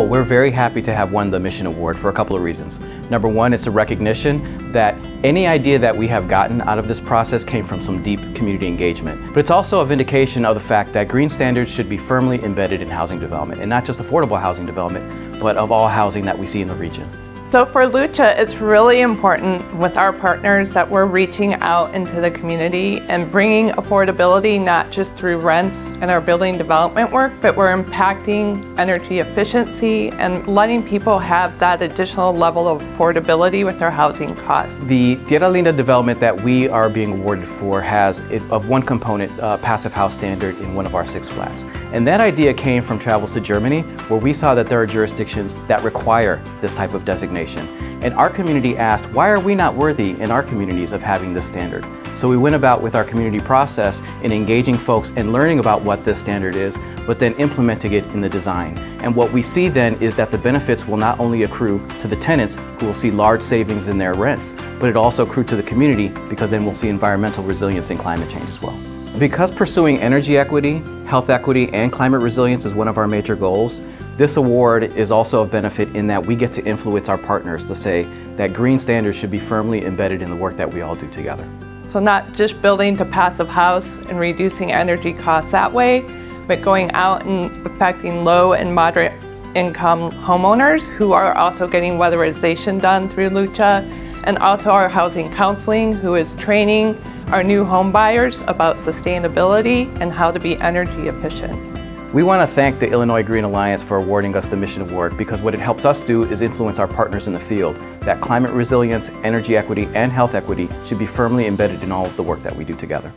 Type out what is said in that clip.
We're very happy to have won the Mission Award for a couple of reasons. Number one, it's a recognition that any idea that we have gotten out of this process came from some deep community engagement. But it's also a vindication of the fact that green standards should be firmly embedded in housing development, and not just affordable housing development, but of all housing that we see in the region. So for Lucha, it's really important with our partners that we're reaching out into the community and bringing affordability not just through rents and our building development work, but we're impacting energy efficiency and letting people have that additional level of affordability with their housing costs. The Tierra Linda development that we are being awarded for has of one component, uh, passive house standard in one of our six flats. And that idea came from travels to Germany, where we saw that there are jurisdictions that require this type of designation and our community asked, why are we not worthy in our communities of having this standard? So we went about with our community process in engaging folks and learning about what this standard is, but then implementing it in the design. And what we see then is that the benefits will not only accrue to the tenants who will see large savings in their rents, but it also accrue to the community because then we'll see environmental resilience and climate change as well. Because pursuing energy equity, health equity, and climate resilience is one of our major goals, this award is also a benefit in that we get to influence our partners to say that green standards should be firmly embedded in the work that we all do together. So not just building to passive house and reducing energy costs that way, but going out and affecting low and moderate income homeowners who are also getting weatherization done through Lucha, and also our housing counseling who is training our new home buyers about sustainability and how to be energy efficient. We want to thank the Illinois Green Alliance for awarding us the Mission Award because what it helps us do is influence our partners in the field that climate resilience, energy equity, and health equity should be firmly embedded in all of the work that we do together.